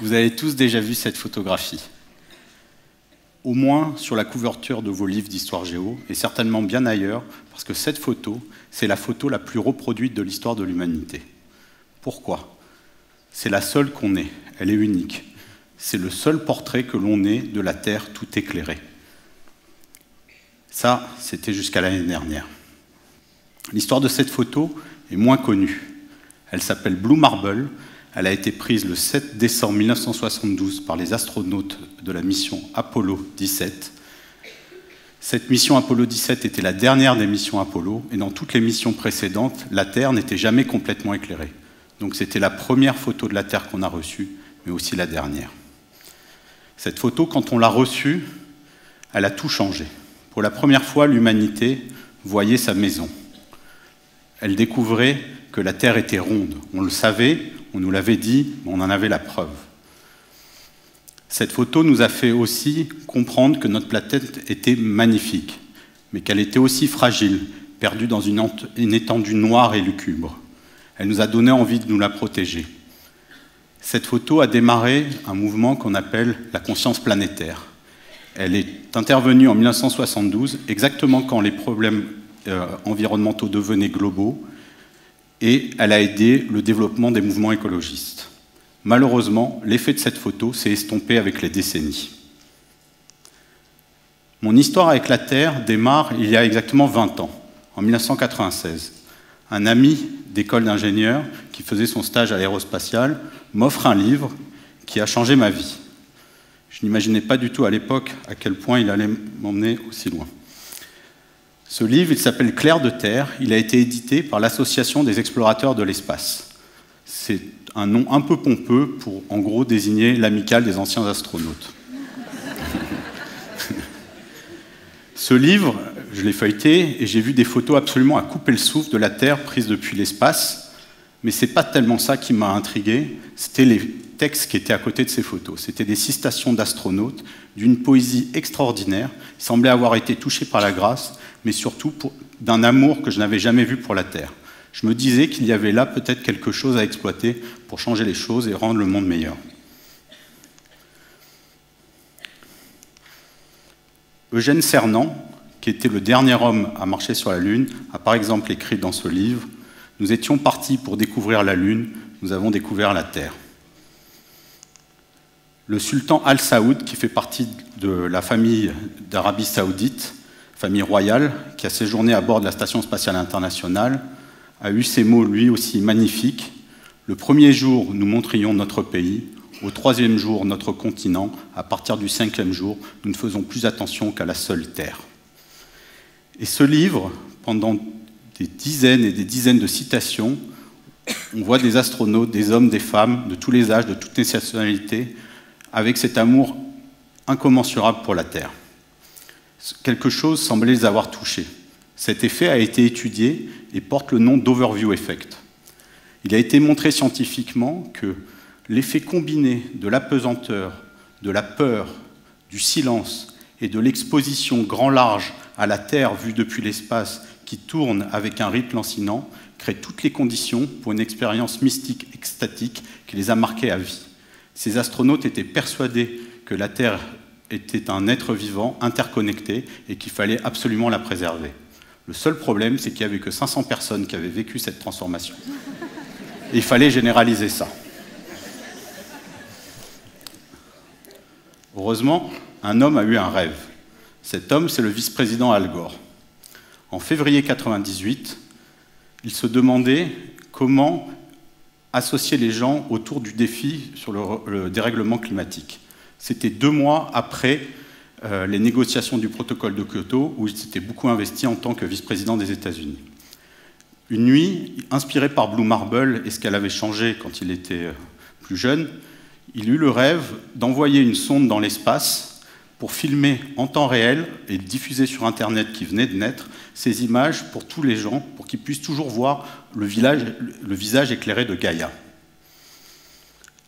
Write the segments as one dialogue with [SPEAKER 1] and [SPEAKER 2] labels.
[SPEAKER 1] Vous avez tous déjà vu cette photographie. Au moins sur la couverture de vos livres d'histoire géo, et certainement bien ailleurs, parce que cette photo, c'est la photo la plus reproduite de l'histoire de l'humanité. Pourquoi? C'est la seule qu'on ait, elle est unique. C'est le seul portrait que l'on ait de la Terre tout éclairée. Ça, c'était jusqu'à l'année dernière. L'histoire de cette photo est moins connue. Elle s'appelle Blue Marble. Elle a été prise le 7 décembre 1972 par les astronautes de la mission Apollo 17. Cette mission Apollo 17 était la dernière des missions Apollo, et dans toutes les missions précédentes, la Terre n'était jamais complètement éclairée. Donc c'était la première photo de la Terre qu'on a reçue, mais aussi la dernière. Cette photo, quand on l'a reçue, elle a tout changé. Pour la première fois, l'humanité voyait sa maison. Elle découvrait que la Terre était ronde. On le savait, on nous l'avait dit, on en avait la preuve. Cette photo nous a fait aussi comprendre que notre planète était magnifique, mais qu'elle était aussi fragile, perdue dans une, étendue noire et lucubre. Elle nous a donné envie de nous la protéger. Cette photo a démarré un mouvement qu'on appelle la conscience planétaire. Elle est intervenue en 1972, exactement quand les problèmes euh, environnementaux devenaient globaux, et elle a aidé le développement des mouvements écologistes. Malheureusement, l'effet de cette photo s'est estompé avec les décennies. Mon histoire avec la Terre démarre il y a exactement 20 ans, en 1996. Un ami d'école d'ingénieur qui faisait son stage à l'aérospatiale m'offre un livre qui a changé ma vie. Je n'imaginais pas du tout à l'époque à quel point il allait m'emmener aussi loin. Ce livre, il s'appelle Clair de Terre. Il a été édité par l'Association des explorateurs de l'espace. C'est un nom un peu pompeux pour, en gros, désigner l'amicale des anciens astronautes. Ce livre, je l'ai feuilleté et j'ai vu des photos absolument à couper le souffle de la Terre prise depuis l'espace. Mais ce n'est pas tellement ça qui m'a intrigué, c'était les textes qui étaient à côté de ces photos. C'était des citations d'astronautes d'une poésie extraordinaire. Ils semblaient avoir été touchés par la grâce, mais surtout d'un amour que je n'avais jamais vu pour la Terre. Je me disais qu'il y avait là peut-être quelque chose à exploiter pour changer les choses et rendre le monde meilleur. Eugène Cernan, qui était le dernier homme à marcher sur la Lune, a par exemple écrit dans ce livre Nous étions partis pour découvrir la Lune, nous avons découvert la Terre. Le sultan Al Saoud, qui fait partie de la famille d'Arabie Saoudite, famille royale, qui a séjourné à bord de la Station spatiale internationale, a eu ces mots lui aussi magnifiques. Le premier jour, nous montrions notre pays. Au troisième jour, notre continent. À partir du cinquième jour, nous ne faisons plus attention qu'à la seule Terre. Et ce livre, pendant des dizaines et des dizaines de citations, on voit des astronautes, des hommes, des femmes, de tous les âges, de toutes les nationalités, avec cet amour incommensurable pour la Terre. Quelque chose semblait les avoir touchés. Cet effet a été étudié et porte le nom d'Overview Effect. Il a été montré scientifiquement que l'effet combiné de l'apesanteur, de la peur, du silence et de l'exposition grand large à la Terre vue depuis l'espace qui tourne avec un rythme lancinant crée toutes les conditions pour une expérience mystique extatique qui les a marqués à vie. Ces astronautes étaient persuadés que la Terre était un être vivant, interconnecté, et qu'il fallait absolument la préserver. Le seul problème, c'est qu'il n'y avait que 500 personnes qui avaient vécu cette transformation. Il fallait généraliser ça. Heureusement, un homme a eu un rêve. Cet homme, c'est le vice-président Al Gore. En février 1998, il se demandait comment associer les gens autour du défi sur le, dérèglement climatique. C'était deux mois après euh, les négociations du protocole de Kyoto, où il s'était beaucoup investi en tant que vice-président des États-Unis. Une nuit, inspiré par Blue Marble et ce qu'elle avait changé quand il était euh, plus jeune, il eut le rêve d'envoyer une sonde dans l'espace pour filmer en temps réel et diffuser sur Internet qui venait de naître ces images pour tous les gens, pour qu'ils puissent toujours voir le, le visage éclairé de Gaïa.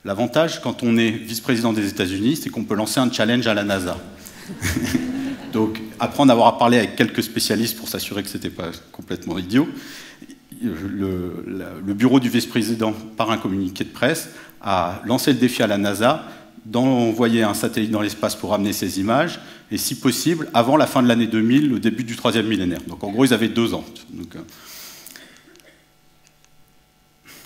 [SPEAKER 1] L'avantage, quand on est vice-président des États-Unis, c'est qu'on peut lancer un challenge à la NASA. Donc, apprendre à avoir à parler avec quelques spécialistes pour s'assurer que ce n'était pas complètement idiot. le, bureau du vice-président, par un communiqué de presse, a lancé le défi à la NASA d'envoyer un satellite dans l'espace pour amener ces images, et si possible, avant la fin de l'année 2000, le début du troisième millénaire. Donc en gros, ils avaient deux ans. Euh,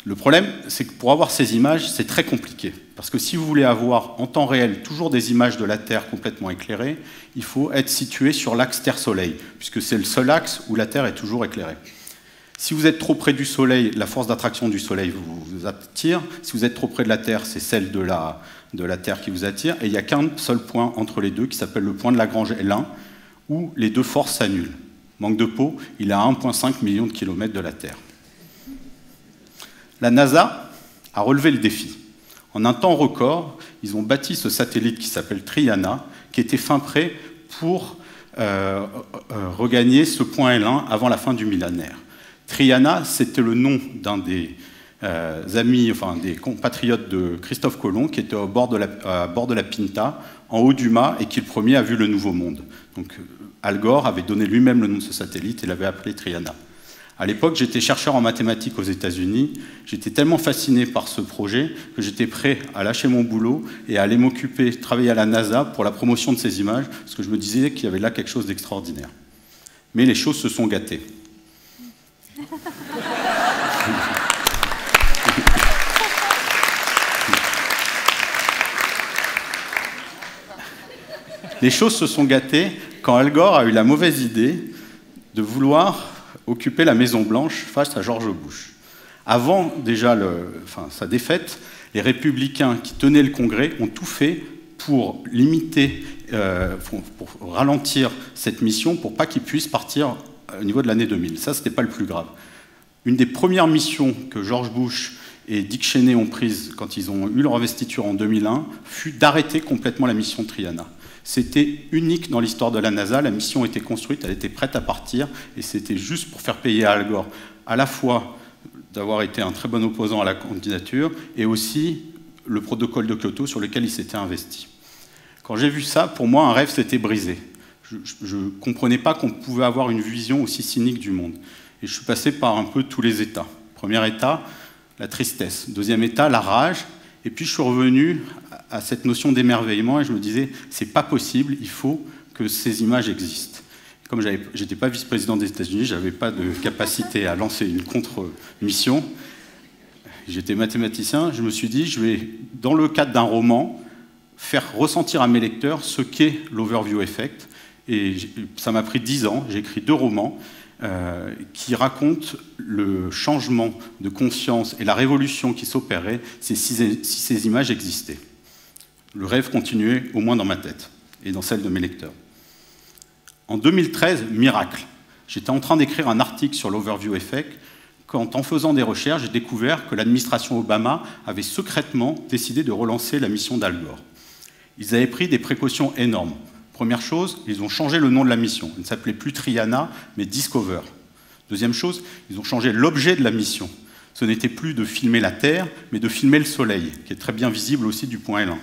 [SPEAKER 1] le problème, c'est que pour avoir ces images, c'est très compliqué. Parce que si vous voulez avoir en temps réel toujours des images de la Terre complètement éclairées, il faut être situé sur l'axe Terre-Soleil, puisque c'est le seul axe où la Terre est toujours éclairée. Si vous êtes trop près du Soleil, la force d'attraction du Soleil vous, attire. Si vous êtes trop près de la Terre, c'est celle de la, de la Terre qui vous attire. Et il n'y a qu'un seul point entre les deux qui s'appelle le point de Lagrange L1, où les deux forces s'annulent. Manque de peau, il est à 1,5 million de kilomètres de la Terre. La NASA a relevé le défi. En un temps record, ils ont bâti ce satellite qui s'appelle Triana, qui était fin prêt pour euh, euh, regagner ce point L1 avant la fin du millénaire. Triana, c'était le nom d'un des euh, amis, enfin des compatriotes de Christophe Colomb, qui était à bord de la Pinta, en haut du mât, et qui le premier a vu le Nouveau Monde. Donc Al Gore avait donné lui-même le nom de ce satellite et l'avait appelé Triana. À l'époque, j'étais chercheur en mathématiques aux États-Unis. J'étais tellement fasciné par ce projet que j'étais prêt à lâcher mon boulot et à aller m'occuper, travailler à la NASA pour la promotion de ces images, parce que je me disais qu'il y avait là quelque chose d'extraordinaire. Mais les choses se sont gâtées. Les choses se sont gâtées quand Al Gore a eu la mauvaise idée de vouloir occuper la Maison-Blanche face à George Bush. Avant déjà sa défaite, les républicains qui tenaient le Congrès ont tout fait pour limiter, euh, pour, ralentir cette mission, pour pas qu'il puisse partir au niveau de l'année 2000. Ça, ce n'était pas le plus grave. Une des premières missions que George Bush et Dick Cheney ont prises quand ils ont eu leur investiture en 2001 fut d'arrêter complètement la mission Triana. C'était unique dans l'histoire de la NASA. La mission était construite, elle était prête à partir, et c'était juste pour faire payer à Al Gore à la fois d'avoir été un très bon opposant à la candidature, et aussi le protocole de Kyoto sur lequel il s'était investi. Quand j'ai vu ça, pour moi, un rêve s'était brisé. Je ne comprenais pas qu'on pouvait avoir une vision aussi cynique du monde. Et je suis passé par un peu tous les états. Premier état, la tristesse. Deuxième état, la rage. Et puis je suis revenu à cette notion d'émerveillement et je me disais, c'est pas possible, il faut que ces images existent. Comme je n'étais pas vice-président des États-Unis, je n'avais pas de capacité à lancer une contre-mission. J'étais mathématicien, je me suis dit, je vais, dans le cadre d'un roman, faire ressentir à mes lecteurs ce qu'est l'overview effect. Et ça m'a pris dix ans, j'ai écrit deux romans euh, qui racontent le changement de conscience et la révolution qui s'opérait si ces images existaient le rêve continuait au moins dans ma tête et dans celle de mes lecteurs. En 2013, miracle, j'étais en train d'écrire un article sur l'overview effect quand, en faisant des recherches, j'ai découvert que l'administration Obama avait secrètement décidé de relancer la mission d'Al. Ils avaient pris des précautions énormes. Première chose, ils ont changé le nom de la mission. Elle ne s'appelait plus Triana, mais Discover. Deuxième chose, ils ont changé l'objet de la mission. Ce n'était plus de filmer la Terre, mais de filmer le Soleil, qui est très bien visible aussi du point L1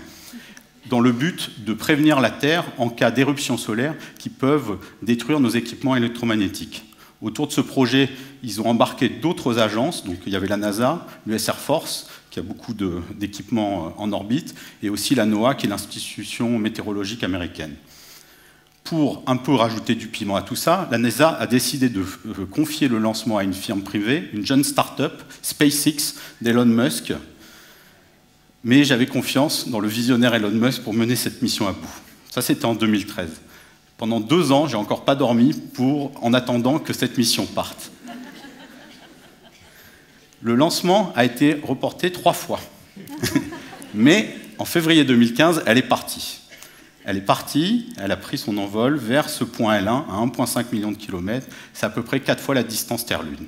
[SPEAKER 1] dans le but de prévenir la Terre en cas d'éruptions solaires qui peuvent détruire nos équipements électromagnétiques. Autour de ce projet, ils ont embarqué d'autres agences, donc il y avait la NASA, l'US Air Force, qui a beaucoup d'équipements euh, en orbite, et aussi la NOAA, qui est l'institution météorologique américaine. Pour un peu rajouter du piment à tout ça, la NASA a décidé de euh, confier le lancement à une firme privée, une jeune start-up, SpaceX, d'Elon Musk, mais j'avais confiance dans le visionnaire Elon Musk pour mener cette mission à bout. Ça, c'était en 2013. Pendant deux ans, j'ai encore pas dormi pour, en attendant que cette mission parte. Le lancement a été reporté trois fois. Mais en février 2015, elle est partie. Elle est partie, elle a pris son envol vers ce point L1 à 1,5 million de kilomètres. C'est à peu près quatre fois la distance Terre-Lune.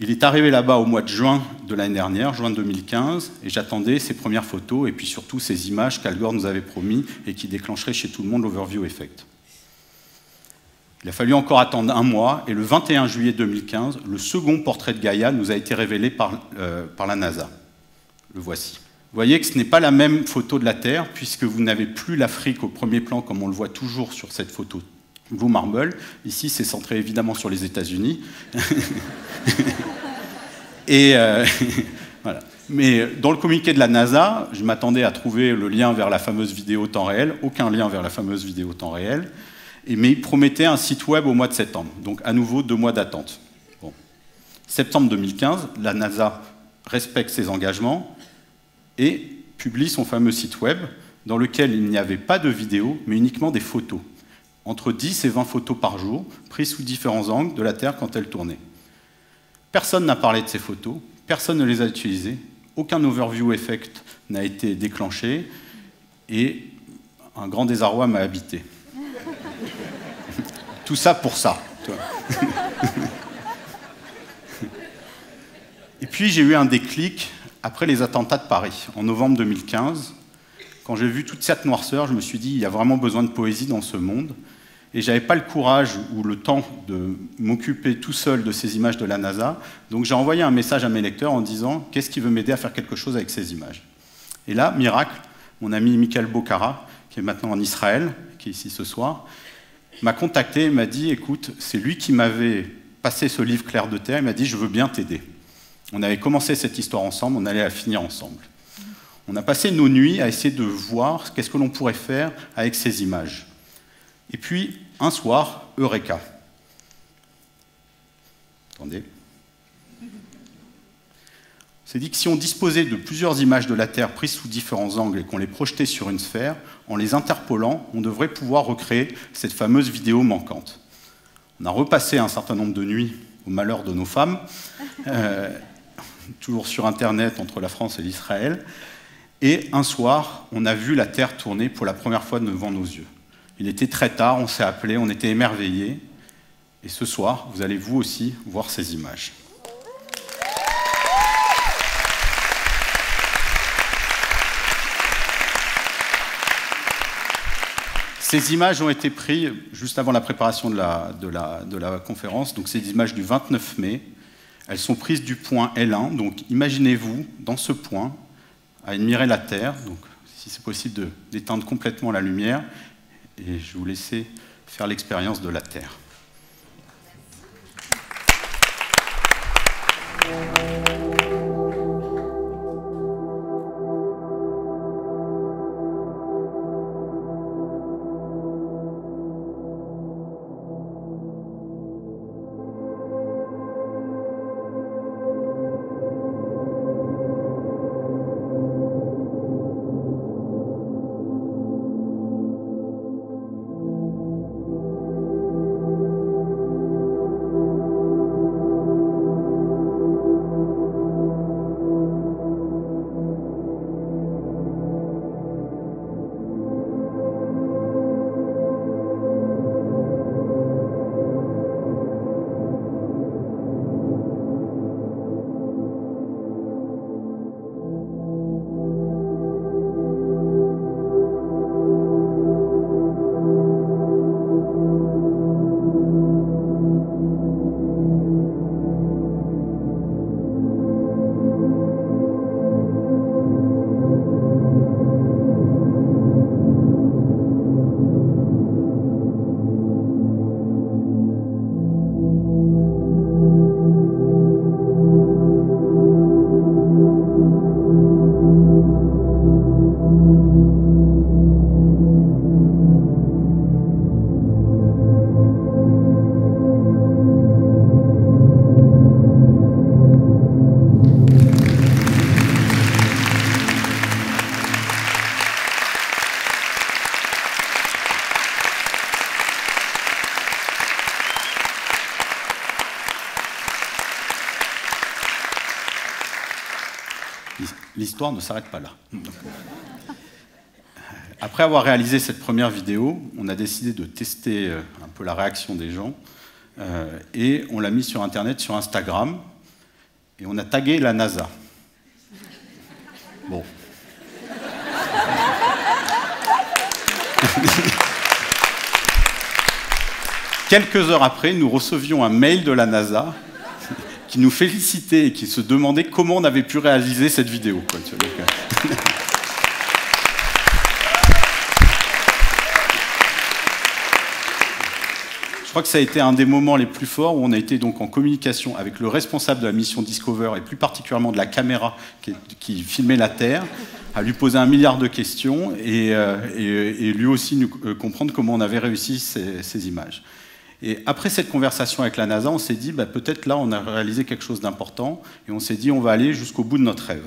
[SPEAKER 1] Il est arrivé là-bas au mois de juin de l'année dernière, juin 2015, et j'attendais ses premières photos et puis surtout ces images qu'Al Gore nous avait promis et qui déclencheraient chez tout le monde l'overview effect. Il a fallu encore attendre un mois et le 21 juillet 2015, le second portrait de Gaïa nous a été révélé par, euh, par la NASA. Le voici. Vous voyez que ce n'est pas la même photo de la Terre puisque vous n'avez plus l'Afrique au premier plan comme on le voit toujours sur cette photo Blue Marble. Ici, c'est centré évidemment sur les États-Unis. Euh. Mais dans le communiqué de la NASA, je m'attendais à trouver le lien vers la fameuse vidéo temps réel. Aucun lien vers la fameuse vidéo temps réel. Mais il promettait un site web au mois de septembre. Donc à nouveau, deux mois d'attente. Bon. Septembre 2015, la NASA respecte ses engagements et publie son fameux site web dans lequel il n'y avait pas de vidéo, mais uniquement des photos. Entre 10 et 20 photos par jour, prises sous différents angles de la Terre quand elle tournait. Personne n'a parlé de ces photos, personne ne les a utilisées, aucun overview effect n'a été déclenché, et un grand désarroi m'a habité. Tout ça pour ça. et puis j'ai eu un déclic après les attentats de Paris, en novembre 2015. Quand j'ai vu toute cette noirceur, je me suis dit, il y a vraiment besoin de poésie dans ce monde. Et j'avais pas le courage ou le temps de m'occuper tout seul de ces images de la NASA. Donc j'ai envoyé un message à mes lecteurs en disant, qu'est-ce qui veut m'aider à faire quelque chose avec ces images? Et là, miracle, mon ami Michael Bocara, qui est maintenant en Israël, qui est ici ce soir, m'a contacté et m'a dit, écoute, c'est lui qui m'avait passé ce livre Clair de Terre, il m'a dit, je veux bien t'aider. On avait commencé cette histoire ensemble, on allait la finir ensemble. On a passé nos nuits à essayer de voir qu'est-ce que l'on pourrait faire avec ces images. Et puis, un soir, Eureka. Attendez. C'est dit que si on disposait de plusieurs images de la Terre prises sous différents angles et qu'on les projetait sur une sphère, en les interpolant, on devrait pouvoir recréer cette fameuse vidéo manquante. On a repassé un certain nombre de nuits au malheur de nos femmes, euh, toujours sur Internet entre la France et l'Israël, et un soir, on a vu la Terre tourner pour la première fois devant nos yeux. Il était très tard, on s'est appelé, on était émerveillés. Et ce soir, vous allez vous aussi voir ces images. Ces images ont été prises juste avant la préparation de la, conférence, donc ces images du 29 mai. Elles sont prises du point L1, donc imaginez-vous dans ce point à admirer la Terre, donc si c'est possible d'éteindre complètement la lumière, et je vous laisser faire l'expérience de la Terre. Ne s'arrête pas là. Après avoir réalisé cette première vidéo, on a décidé de tester euh, un peu la réaction des gens euh, et on l'a mis sur Internet, sur Instagram, et on a tagué la NASA. Bon. Quelques heures après, nous recevions un mail de la NASA qui nous félicitait et qui se demandait comment on avait pu réaliser cette vidéo. crois que ça a été un des moments les plus forts où on a été donc en communication avec le responsable de la mission Discover et plus particulièrement de la caméra qui, filmait la Terre, à lui poser un milliard de questions et, euh, lui aussi nous, euh, comprendre comment on avait réussi ces, images. Et après cette conversation avec la NASA, on s'est dit bah, peut-être là on a réalisé quelque chose d'important et on s'est dit on va aller jusqu'au bout de notre rêve.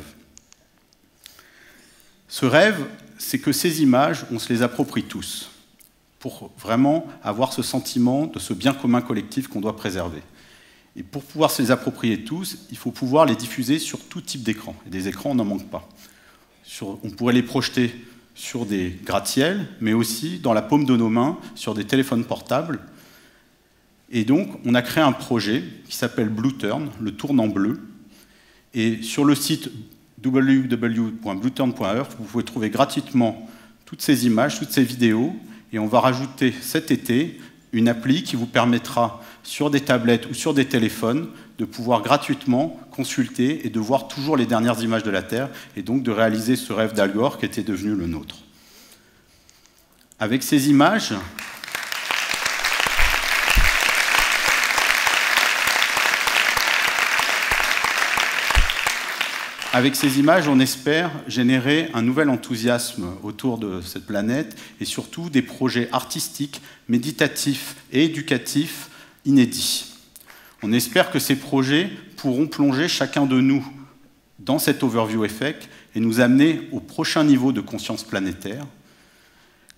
[SPEAKER 1] Ce rêve, c'est que ces images, on se les approprie tous pour vraiment avoir ce sentiment de ce bien commun collectif qu'on doit préserver. Et pour pouvoir se les approprier tous, il faut pouvoir les diffuser sur tout type d'écran. Et des écrans, on n'en manque pas. on pourrait les projeter sur des gratte-ciels, mais aussi dans la paume de nos mains, sur des téléphones portables. Et donc, on a créé un projet qui s'appelle Blue Turn, le tournant bleu. Et sur le site www.blueturn.org, vous pouvez trouver gratuitement toutes ces images, toutes ces vidéos, et on va rajouter cet été une appli qui vous permettra, sur des tablettes ou sur des téléphones, de pouvoir gratuitement consulter et de voir toujours les dernières images de la Terre, et donc de réaliser ce rêve d'Al Gore qui était devenu le nôtre. Avec ces images, Avec ces images, on espère générer un nouvel enthousiasme autour de cette planète et surtout des projets artistiques, méditatifs et éducatifs inédits. On espère que ces projets pourront plonger chacun de nous dans cet overview effect et nous amener au prochain niveau de conscience planétaire.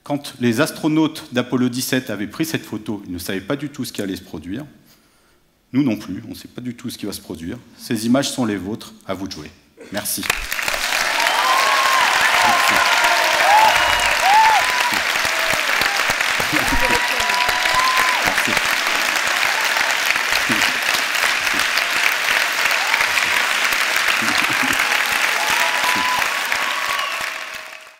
[SPEAKER 1] Quand les astronautes d'Apollo 17 avaient pris cette photo, ils ne savaient pas du tout ce qui allait se produire. Nous non plus, on ne sait pas du tout ce qui va se produire. Ces images sont les vôtres, à vous de jouer. Merci.